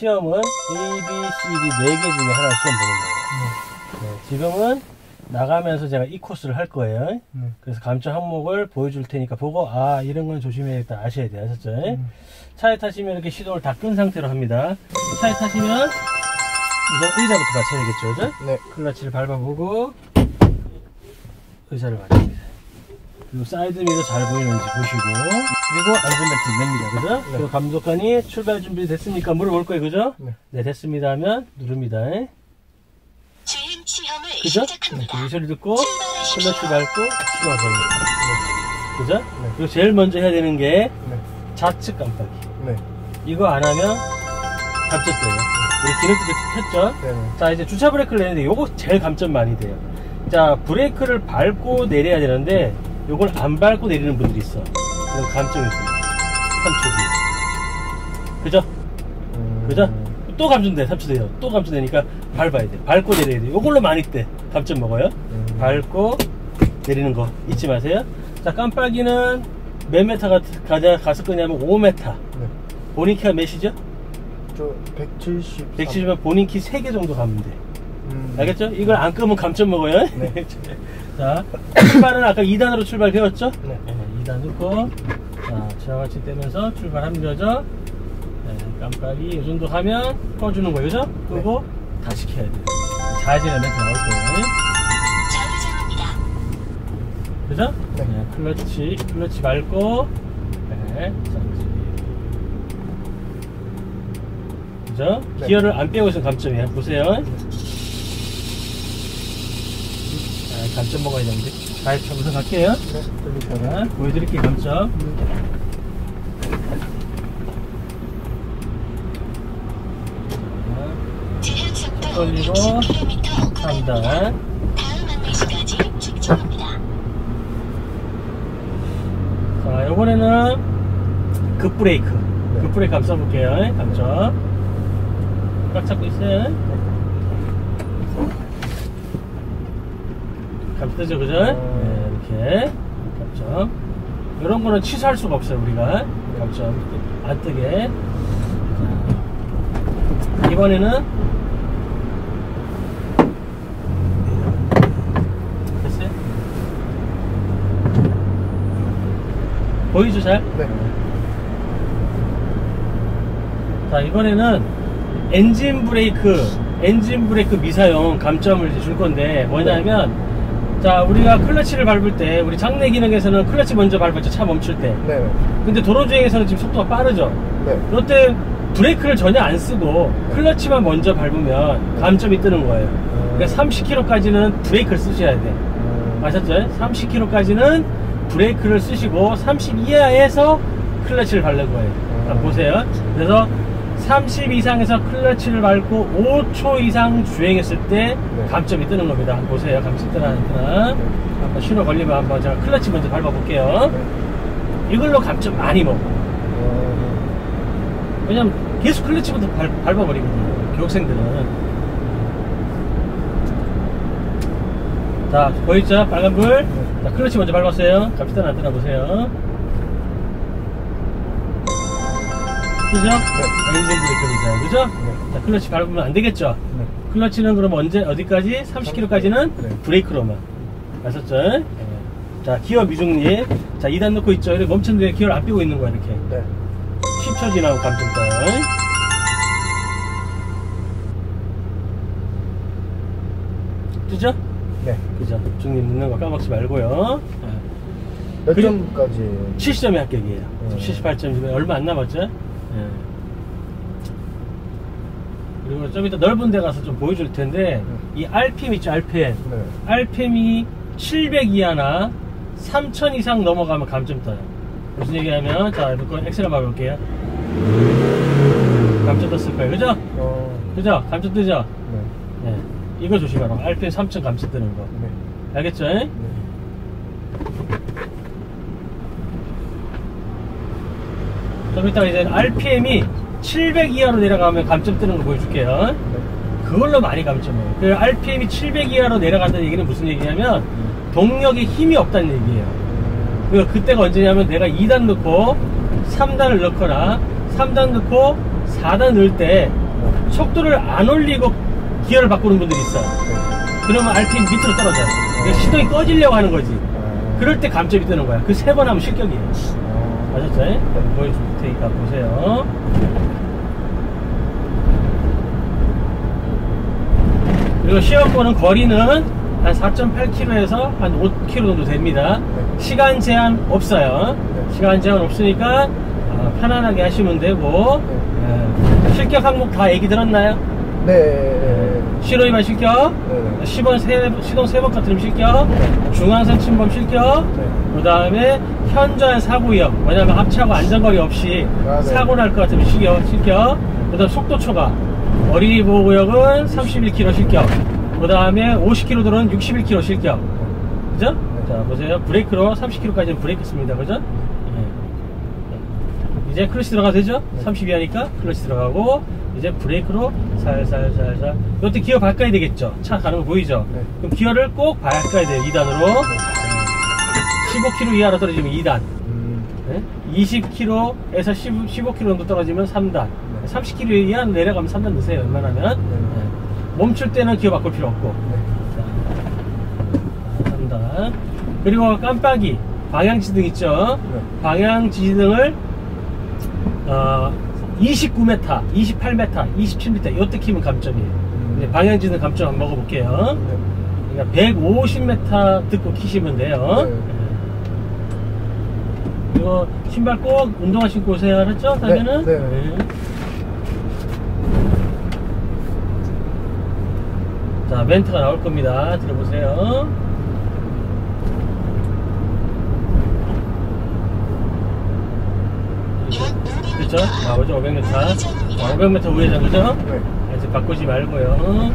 시험은 A, B, C, D 4개 중에 하나 시험 보는 거예요. 네, 지금은 나가면서 제가 이 코스를 할 거예요. 네. 그래서 감점 항목을 보여줄 테니까 보고 아 이런 건 조심해야겠다 아셔야 돼요. 아셨죠? 음. 차에 타시면 이렇게 시동을 다 끈 상태로 합니다. 차에 타시면 우선 의자부터 맞춰야겠죠. 그죠? 네. 클러치를 밟아보고 의자를 맞춥니다. 그리고 사이드 미러 잘 보이는지 보시고 그리고 안전벨트 맵니다. 그죠? 네. 그리고 감독관이 출발 준비 됐습니까? 물어볼 거예요. 그죠? 네. 네 됐습니다 하면 누릅니다. 주행 시험을 그죠? 네, 시작합니다. 그 소리 듣고. 클러치 밟고 시동을 걸립니다. 그죠? 네. 그리고 제일 먼저 해야 되는 게 네. 좌측 깜빡이. 네. 이거 안 하면 감점돼요. 우리 기능들이 켰죠? 네네. 자 이제 주차 브레이크를 내는데 요거 제일 감점 많이 돼요 자 브레이크를 밟고 내려야 되는데 요걸 안 밟고 내리는 분들이 있어 감점이 있습니다 3초 뒤에 그죠? 음. 그죠? 또 감점돼 3초 뒤에 또 감점되니까 밟아야 돼 밟고 내려야 돼 요걸로 많이 떼 감점 먹어요 음. 밟고 내리는 거 잊지 마세요 자 깜빡이는 몇 메타가 가자 갔을 거냐면 5m 네. 본인 키가 몇이죠? 저 170. 170면 본인 키 3개 정도 가면 돼 음. 알겠죠? 이걸 안 끄면 감점 먹어요. 네. 자, 출발은 아까 2단으로 출발 배웠죠? 네. 2단 넣고, 자, 저와 같이 떼면서 출발하는 거죠? 네, 깜빡이 이 정도 하면 꺼주는 거예요, 그죠? 끄고 다시 켜야 돼요. 멘트 나올 거예요. 그죠? 네. 클러치, 클러치 밟고, 네, 잠시. 그죠? 네. 기어를 안 빼고 있으면 감점이에요. 보세요. 아, 감점 먹어야 되는데. 자, 우선 갈게요. 네. 보여드릴게요, 감점. 속도 돌리고 60km 구간입니다. 3단. 다음 안내시까지 직진합니다. 자, 요번에는 급브레이크. 급브레이크 한번 써볼게요. 감점. 꽉 잡고 있어요. 감 뜨죠, 그죠? 네, 이렇게. 감점. 이런 거는 취소할 수가 없어요, 우리가. 감점. 안 뜨게. 자, 이번에는 됐어요? 보이죠, 잘? 네. 자 이번에는 엔진 브레이크 엔진 브레이크 미사용 감점을 줄 건데 뭐냐면 자 우리가 클러치를 밟을 때 우리 장내 기능에서는 클러치 먼저 밟았죠 차 멈출 때 네. 근데 도로 주행에서는 지금 속도가 빠르죠 네. 그때 브레이크를 전혀 안 쓰고 클러치만 먼저 밟으면 감점이 뜨는 거예요 그러니까 30km까지는 브레이크를 쓰셔야 돼 음. 아셨죠? 30km까지는 브레이크를 쓰시고 30 이하에서 클러치를 밟는 거예요. 자, 음. 보세요. 그래서 30 이상에서 클러치를 밟고 5초 이상 주행했을 때 네. 감점이 뜨는 겁니다. 한번 보세요. 감점 뜨나 안 뜨나. 한번 신호 걸리면 한번 제가 클러치 먼저 밟아볼게요. 이걸로 감점 많이 먹어. 어, 왜냐면 계속 클러치부터 밟, 밟아버리거든요. 교육생들은. 자, 보이죠? 빨간불. 자, 클러치 먼저 밟았어요. 감점 뜨나 안 뜨나 보세요. 그죠? 네. 엔진 브레이크입니다. 그죠? 네. 자, 클러치 밟으면 안 되겠죠? 네. 클러치는 그럼 언제, 어디까지? 30km까지는 네. 브레이크로만. 아셨죠? 네. 자, 기어 미중립. 자, 2단 넣고 있죠? 이렇게 멈췄는데 기어를 안 빼고 있는 거야, 이렇게. 네. 10초 지나고 감점 떠요. 뜨죠? 네. 그죠? 중립 넣는 거 까먹지 말고요. 몇 그리고- 점까지? 70점의 합격이에요. 네. 78점이면 얼마 안 남았죠? 예. 그리고 좀 이따 넓은 데 가서 좀 보여줄 텐데, 이 RPM 있죠, RPM. 네. RPM이 700 이하나 3000 이상 넘어가면 감점 떠요. 무슨 얘기냐면, 자, 이거 엑셀 한번 볼게요. 감점 떴을 거예요. 그죠? 어, 그죠? 감점 뜨죠? 네. 네. 이거 조심하라고. RPM 3000 감점 뜨는 거. 네. 알겠죠? 네. 좀 이따가 이제 RPM이 700 이하로 내려가면 감점 뜨는 거 보여줄게요. 그걸로 많이 감점해요. 그 RPM이 700 이하로 내려간다는 얘기는 무슨 얘기냐면 동력에 힘이 없다는 얘기예요. 그러니까 그때가 언제냐면 내가 2단 넣고 3단을 넣거나 3단 넣고 4단 넣을 때 속도를 안 올리고 기어를 바꾸는 분들이 있어요. 네. 그러면 RPM 밑으로 떨어져요. 그러니까 시동이 꺼지려고 하는 거지. 아. 그럴 때 감점이 뜨는 거야. 그 세 번 하면 실격이에요. 아. 맞았죠? 네? 보여줄 테니까 보세요. 그리고 시험권은 거리는 한 4.8km에서 한 5km 정도 됩니다. 네. 시간 제한 없어요. 네. 시간 제한 없으니까 아, 편안하게 하시면 되고 네. 예. 실격 항목 다 얘기 들었나요? 네. 신호 위반 실격, 네. 시번 세, 시동 세번 터뜨림 실격, 중앙선 침범 실격, 네. 그 다음에 현저한 사고 위험, 왜냐면 앞차고 안전거리 없이 아, 네. 사고 날 것 같으면 실격, 실격, 그 다음 속도 초과, 어린이 보호구역은 31km 실격, 그 다음에 50km 도로는 61km 실격, 그죠? 자, 보세요. 브레이크로 30km까지는 브레이크 씁니다. 그죠? 예. 이제 클러치 들어가도 되죠? 네. 32하니까 클러치 들어가고, 이제 브레이크로 살살살살. 이때 기어 바꿔야 되겠죠? 차 가는 거 보이죠? 네. 그럼 기어를 꼭 바꿔야 돼요. 2단으로. 15km 이하로 떨어지면 2단. 음. 20km에서 15, 15km 정도 떨어지면 3단. 네. 30km 이하 내려가면 3단 넣으세요. 웬만하면. 네. 예. 멈출 때는 기어 바꿀 필요 없고. 네. 3단. 그리고 깜빡이, 방향지등 있죠? 네. 방향지등을, 어, 29m, 28m, 27m, 요때 키면 감점이에요. 음. 이제 방향지등 감점 한번 먹어볼게요. 네. 그러니까 150m 듣고 키시면 돼요. 네. 이거 신발 꼭 운동화 신고 오세요. 알았죠? 다음에는? 네, 네. 자, 멘트가 나올 겁니다. 들어보세요. 그렇죠? 500m 나오죠? 500m. 우회전입니다. 500m 우회전, 그죠? 네. 아직 바꾸지 말고요.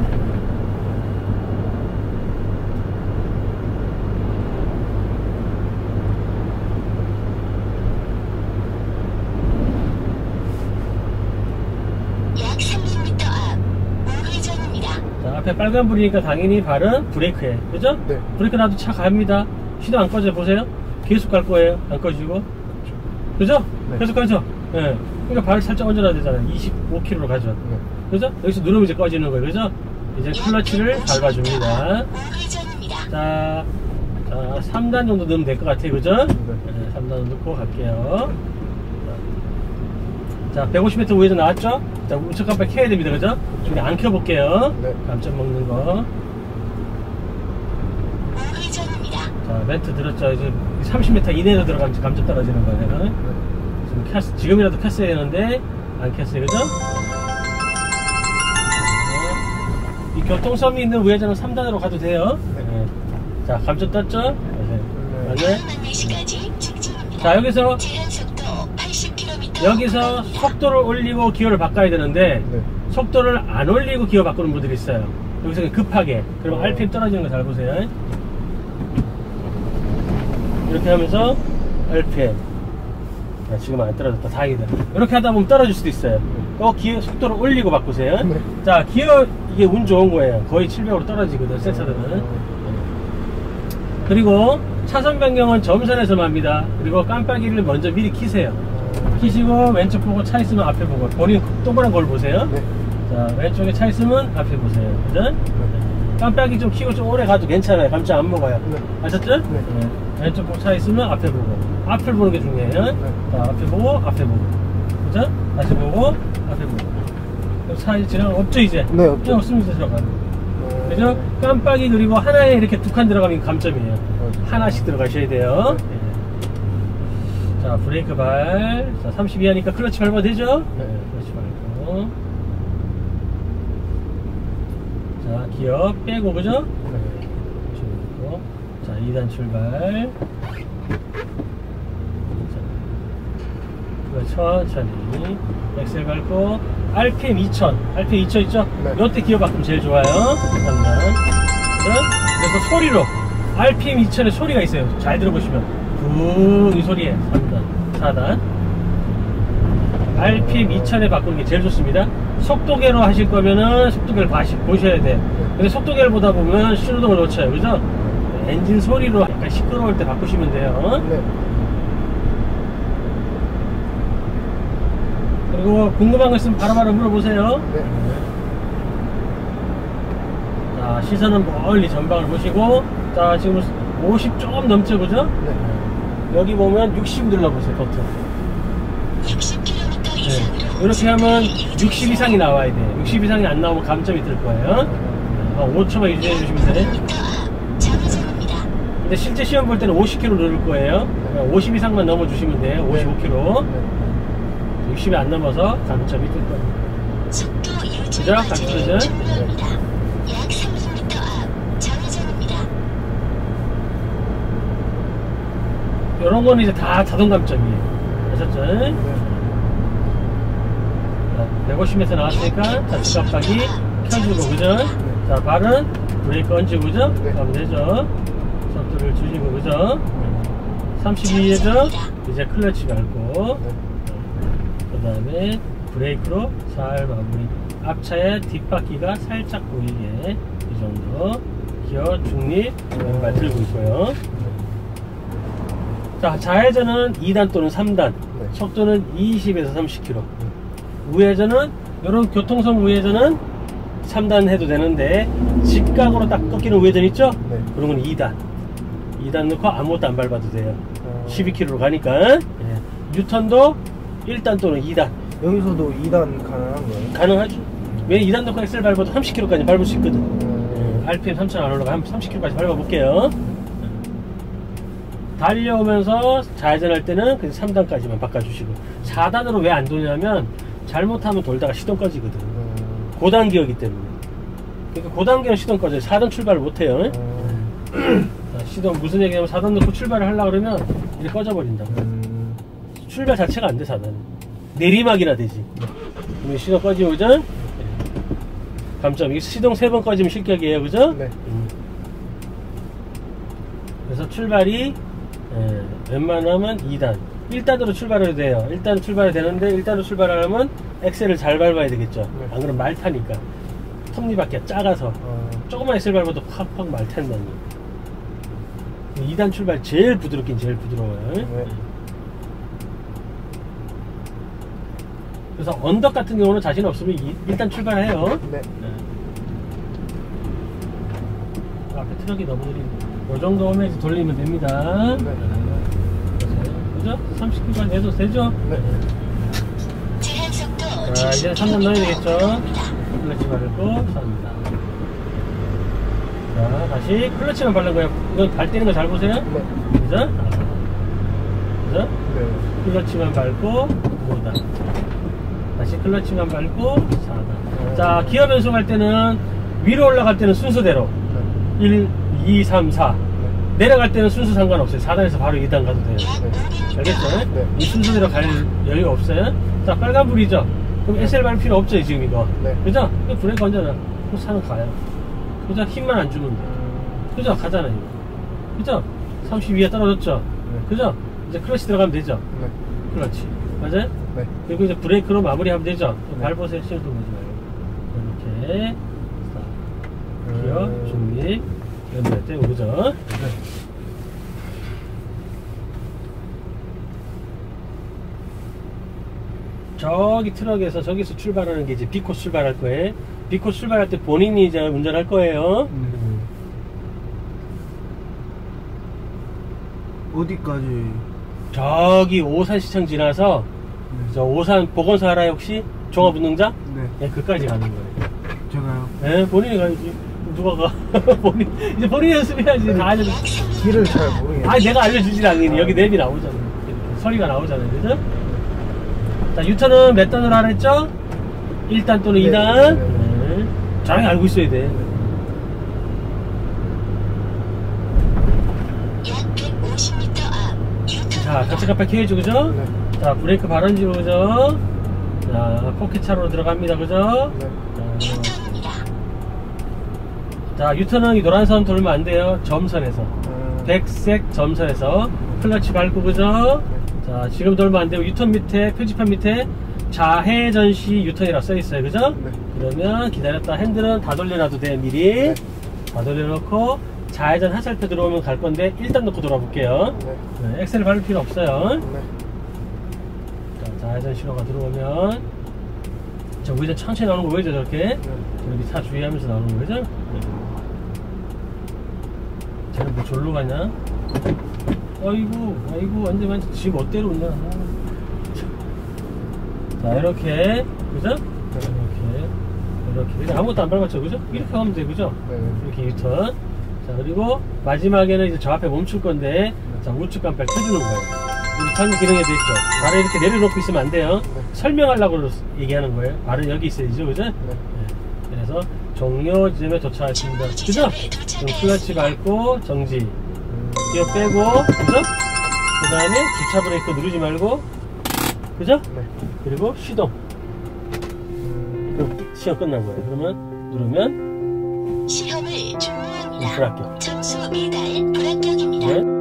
약 300m 앞 우회전입니다. 자, 앞에 빨간 불이니까 당연히 발은 브레이크에. 그죠? 네. 브레이크 놔도 차 갑니다. 시동 안 꺼져 보세요. 계속 갈 거예요. 안 꺼지고. 그죠? 네. 계속 가죠? 예. 그러니까 발을 살짝 얹어놔야 되잖아요. 25km로 가죠. 네. 그죠? 여기서 누르면 이제 꺼지는 거예요. 그죠? 이제 클러치를 밟아줍니다. 우회전입니다. 자, 자 3단 정도 넣으면 될 것 같아요. 그죠? 네. 네, 3단 넣고 갈게요. 자, 150m 우회전 나왔죠? 자, 우측 깜빡 켜야 됩니다. 그죠? 우리 안 켜볼게요. 네. 감점 먹는 거. 자, 멘트 들었죠? 이제 30m 이내로 들어가면 감점 떨어지는 거예요. 지금 켰, 지금이라도 켰어야 되는데, 안 켰어요. 그죠? 네. 이 교통섬이 있는 우회전은 3단으로 가도 돼요. 네. 네. 자, 감점 떴죠? 네. 네. 자, 여기서, 제한 속도 80km. 여기서 속도를 올리고 기어를 바꿔야 되는데, 네. 속도를 안 올리고 기어 바꾸는 분들이 있어요. 여기서 급하게. 그럼 어. RPM 떨어지는 거 잘 보세요. 이렇게 하면서 RPM. 아, 지금 안 떨어졌다. 다행이다. 이렇게 하다 보면 떨어질 수도 있어요. 또 기어 속도를 올리고 바꾸세요. 네. 자, 기어 이게 운 좋은 거예요. 거의 700으로 떨어지거든, 새 차들은. 그리고 차선 변경은 점선에서만 합니다. 그리고 깜빡이를 먼저 미리 키세요. 키시고 왼쪽 보고 차 있으면 앞에 보고 본인 동그란 걸 보세요. 네. 자 왼쪽에 차 있으면 앞에 보세요. 그죠? 네. 깜빡이 좀 키고 좀 오래 가도 괜찮아요. 감점 안 먹어요. 네. 아셨죠? 네. 왼쪽 보고 차 있으면 앞에 보고 앞을 보는 게 중요해요. 자 앞에 보고 앞에 보고 그죠? 다시 보고 앞에 보고 그럼 차 지나가 없죠 이제? 네, 없죠. 이제 없으면 이제 들어가는 네. 그죠? 깜빡이 그리고 하나에 이렇게 두 칸 들어가면 감점이에요. 맞아. 하나씩 들어가셔야 돼요. 네. 예. 자, 브레이크 발. 자, 32 하니까 클러치 밟아도 되죠? 네. 클러치 밟고. 자, 기어 빼고, 그죠? 네. 그리고, 자, 2단 출발. 천천히. 엑셀 밟고, RPM 2000. RPM 2000 있죠? 네. 이때 기어 바꾸면 제일 좋아요. 3단. 그래서 소리로. RPM 2000에 소리가 있어요. 잘 들어보시면. 붕이 소리에 3단, 4단. RPM 2000에 바꾸는 게 제일 좋습니다. 속도계로 하실 거면은 속도계를 봐시, 보셔야 돼. 근데 속도계를 보다 보면 신호등을 놓쳐요. 그죠? 엔진 소리로 약간 시끄러울 때 바꾸시면 돼요. 네. 그리고 궁금한 거 있으면 바로바로 물어보세요. 네. 자, 시선은 멀리 전방을 보시고, 자, 지금 50 조금 넘죠, 그죠? 네. 여기 보면 60 눌러보세요, 버튼. 60km 네. 이상으로 이렇게 하면 속도를 60 이상이 나와야 돼요. 60 이상이 안 나오면 감점이 뜰 거예요. 아, 5초만 유지해 주시면 돼. 5km 앞 좌회전입니다. 근데 실제 시험 볼 때는 50km 누를 거예요. 50 이상만 넘어 주시면 돼요. 55km. 네. 60이 안 넘어서 감점이 뜰 겁니다. 속도 그죠? 유지까지 감소되죠? 종료합니다. 약 30m 앞 좌회전입니다. 이런 거는 이제 다 자동 감점이에요. 아셨죠? 네. 자, 150에서 나왔으니까 좌측 깜빡이 켜주고 그죠? 자 발은 브레이크 얹고 그죠? 네. 가면 되죠? 속도를 줄이고 그죠? 32에서 이제 클러치 밟고 그 다음에 브레이크로 잘 마무리 앞차의 뒷바퀴가 살짝 보이게 이 정도 기어 중립 왼발 들고 있고요 자 좌회전은 2단 또는 3단 네. 속도는 20에서 30km 우회전은 이런 교통성 우회전은 3단 해도 되는데 직각으로 딱 꺾이는 우회전 있죠? 네. 그런 건 2단. 2단 넣고 아무것도 안 밟아도 돼요. 어, 12km로 가니까. 예. 유턴도 1단 또는 2단. 여기서도 2단 가능한 거예요? 가능하죠. 왜 2단 넣고 엑셀 밟아도 30km까지 밟을 수 있거든. 음, 예, RPM 3000 안 올라가 한 30km까지 밟아볼게요. 달려오면서 좌회전할 때는 그 3단까지만 바꿔주시고 4단으로 왜 안 도냐면 잘못하면 돌다가 시동 꺼지거든 음, 고단 기어기 때문에 그러니까 고단 기어 시동 꺼져요 4단 출발을 못해요 음, 자, 시동 무슨 얘기냐면 4단 넣고 출발을 하려고 그러면 이렇게 꺼져버린다 음, 출발 자체가 안 돼, 4단. 내리막이나 되지. 그러면 시동 꺼지고, 그죠? 네. 감점. 시동 3번 꺼지면 실격이에요, 그죠? 네. 음. 그래서 출발이, 예, 웬만하면 2단. 1단으로 출발해도 돼요. 1단 출발이 되는데, 1단으로 출발하려면 엑셀을 잘 밟아야 되겠죠. 네. 안 그러면 말 타니까. 톱니바퀴가 작아서. 어, 조그만 엑셀 밟아도 팍팍 말 탄다니. 2단 출발 제일 부드럽긴 제일 부드러워요. 네. 그래서 언덕 같은 경우는 자신 없으면 이- 일단 출발해요. 네. 앞에 트럭이 너무 느린데. 이 정도 오면 이제 돌리면 됩니다. 네. 그죠? 30km까지 해도 되죠? 네. 제한 속도 자, 이제 3단 넣어야 되겠죠? 클러치 밟고 3단. 자, 다시 클러치만 밟는 거예요. 이거 발 떼는 거 잘 보세요. 네. 그죠? 아. 그죠? 네. 클러치만 밟고 5단 다시 클러치만 밟고 4단 자 기어 변속할 때는 위로 올라갈 때는 순서대로 1, 2, 3, 4 내려갈 때는 순서 상관없어요 4단에서 바로 2단 가도 돼요 약 500m 알겠죠? 앞 네. 이 순서대로 갈 여유가 없어요 자 빨간불이죠 그럼 SL 밟을 필요 없죠 지금 이거 네. 그죠? 브레이크 얹어놔 그럼 차는 가요 그죠? 힘만 안 주면 돼 음, 그죠? 가잖아요 그죠? 32에 떨어졌죠 네. 그죠? 이제 클러치 들어가면 되죠 네. 그렇지 맞아요? 네. 그리고 이제 브레이크로 마무리하면 되죠. 네. 밟으세요. 시동 돌리지 말고. 이렇게. 자, 기어, 음. 중립, 연결 때 오죠. 저기 트럭에서 저기서 출발하는 게 이제 B코스 출발할 거예요. B코스 출발할 때 본인이 이제 운전할 거예요. 음. 어디까지? 저기 오산시청 지나서 저 오산 보건소 알아요 혹시? 종합운동장? 네. 예, 그까지 가는 거예요. 제가요. 예, 본인이 가야지. 누가 가? 본인, 이제 본인이 연습해야지. 다 알려줘. 약 30km 길을 잘 모르겠어요. 아, 내가 알려주지 당연히. 여기 맵이 나오잖아. 이렇게 소리가 나오잖아요. 그죠? 자, 유턴은 몇 단으로 하라 했죠? 1단 또는 네, 2단. 네, 네. 잘 알고 있어야 돼. 약 150m 앞 유턴 자, 같이 깜빡 켜야죠. 그죠? 네. 자, 브레이크 발언지로 그죠? 자, 포켓차로 들어갑니다. 그죠? 네. 자, 유턴입니다. 자, 유턴은 이 노란 선 돌면 안 돼요. 점선에서. 음, 백색 점선에서 클러치 밟고 그죠? 자 지금 돌면 안 되고 유턴 밑에 표지판 밑에 좌회전 시 유턴이라 써 있어요 그죠? 네. 그러면 기다렸다 핸들은 다 돌려놔도 돼 미리 네. 다 돌려놓고 좌회전 화살표 들어오면 갈 건데 일단 넣고 돌아볼게요 네. 네, 엑셀 밟을 필요 없어요 네. 자, 좌회전 신호가 들어오면 저 우회전 천천히 나오는 거 보이죠 저렇게? 네. 저렇게 차 주의하면서 나오는 거 보이죠? 네. 쟤는 뭐 졸로 가냐? 아이고, 아이고, 완전 완전 지 멋대로 운전하 자, 이렇게, 그죠? 이렇게, 이렇게. 그냥 아무것도 안 밟았죠, 그죠? 이렇게 하면 돼, 그죠? 네. 이렇게 유턴. 자, 그리고 마지막에는 이제 저 앞에 멈출 건데, 자, 우측 깜빡 켜주는 거예요. 전 기능에 돼 있죠. 발을 이렇게 내려놓고 있으면 안 돼요. 설명하려고 얘기하는 거예요. 발은 여기 있어야죠, 그죠? 네. 네. 그래서 종료 지점에 도착했습니다. 그죠? 그럼. 클러치 밟고 정지. 음. 기어 빼고, 그죠? 그 다음에 주차 브레이크 누르지 말고, 그죠? 네. 그리고 시동. 음. 그럼 시험 끝난 거예요. 그러면 누르면 시험을 종료합니다. 불합격. 점수 미달 불합격입니다. 네.